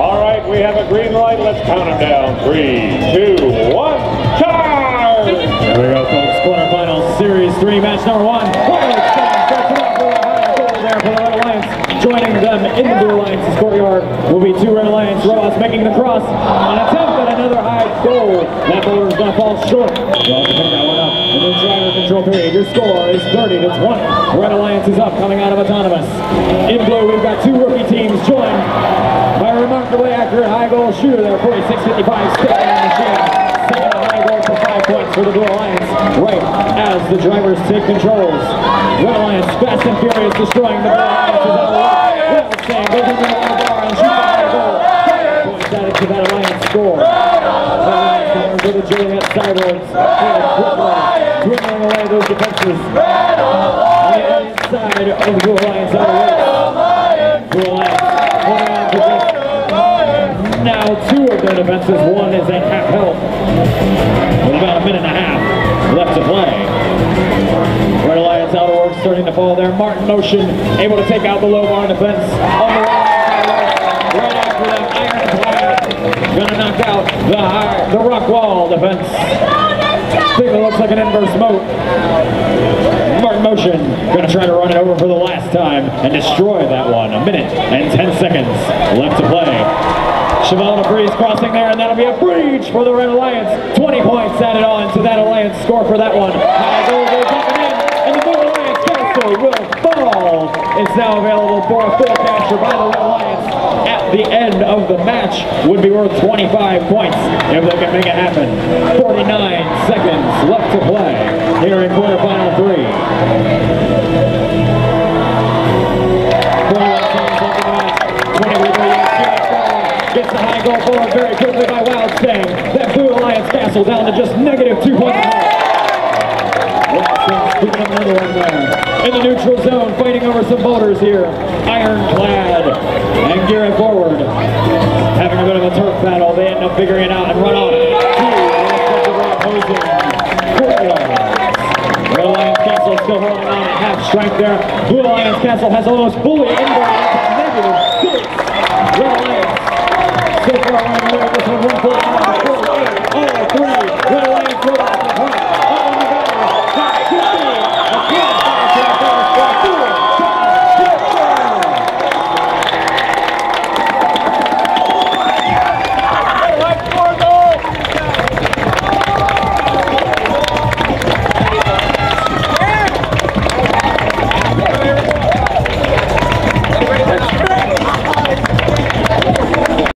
All right, we have a green light. Let's count them down. Three, two, one, charge! Here we go, folks. Quarterfinals, Series 3, match number one. Joining them in the Blue Alliance's courtyard will be two Red Alliance robots making the cross on attempt at another high goal. That ball is going to fall short your score is 30 to 20. Red Alliance is up coming out of Autonomous. In blue, we've got two rookie teams joined by a remarkably accurate high goal shooter there, 46-55 stepping on the machine. Second high goal for five points for the Blue Alliance, right as the drivers take controls. Red Alliance, fast and furious, destroying the Blue Alliance. Is out of luck. Well, Sam goes into the bar and shoots a high goal. Points added to that Alliance score. Red Alliance corner for the Juliet Cyborgs. Dwindling away those defenses. On the inside of the Blue Alliance of luck. Blue Alliance to just now two of their defenses. One is at half health with about a minute and a half left to play. Red Alliance out of work starting to fall there. Martin Motion able to take out the low bar defense on the right. Right after them, Ironclad gonna knock out the high, the rock wall defense. That looks like an inverse moat. Martin Motion gonna try to run it over for the last time and destroy that one. A minute and 10 seconds left to play. Shavana Breeze crossing there, and that'll be a breach for the Red Alliance. 20 points added on to that Alliance score for that one. And the Blue Alliance castle will fall. It's now available for a full capture by the Red Alliance the end of the match. Would be worth 25 points if they can make it happen. 49 seconds left to play here in quarterfinal three. 21 seconds left in the match. 20 with the Gets the high goal forward very quickly by WildStang. That Blue Alliance Castle down to just negative two points. In the neutral zone, fighting over some boulders here. Ironclad and Garrett Forward having a bit of a turf battle. They end up figuring it out and run on. Red Alliance Castle still holding on at half strength there. Blue Alliance Castle has almost fully inverted